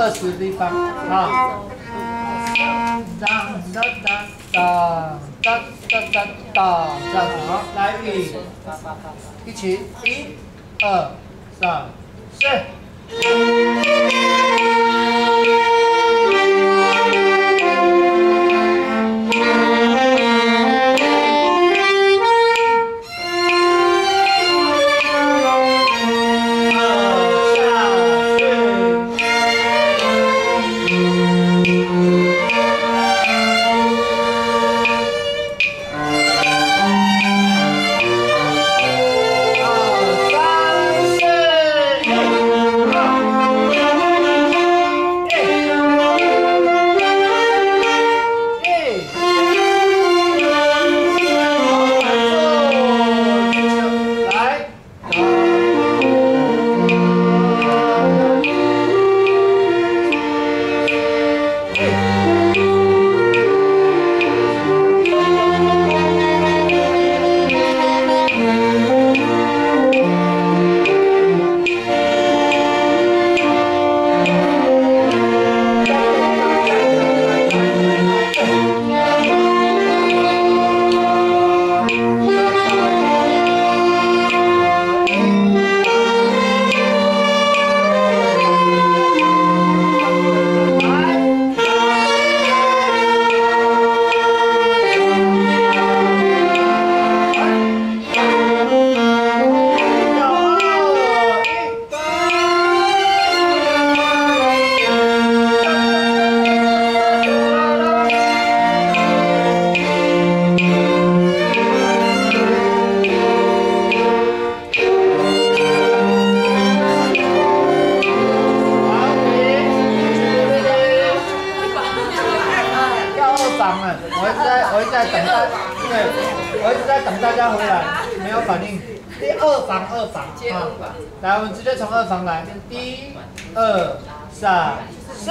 二十立方啊。哒哒哒哒哒哒哒哒哒，好，来一，一起，一、二、三、四。我一直在，我一直在等大，对，我一直在等大家回来，没有反应。第二房，二房，啊，来，我们直接从二房来，一二三四。